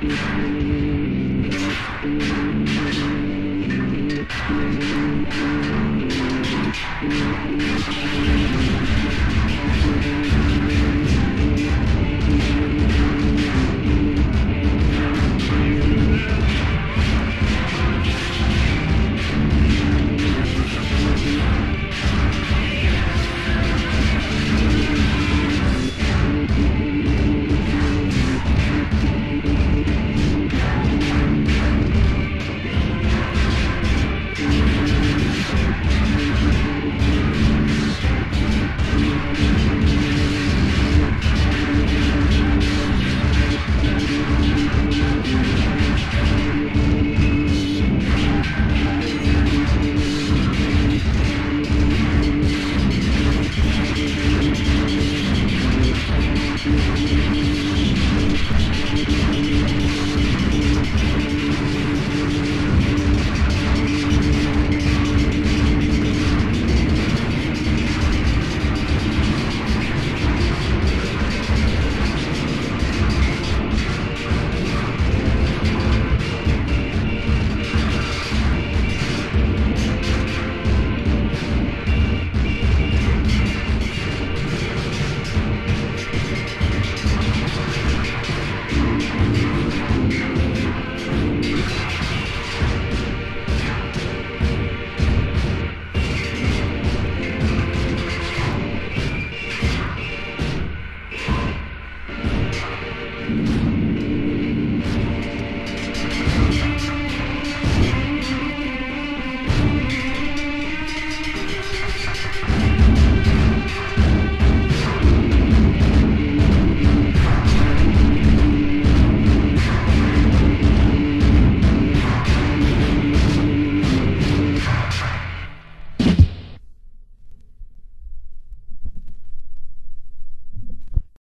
behind.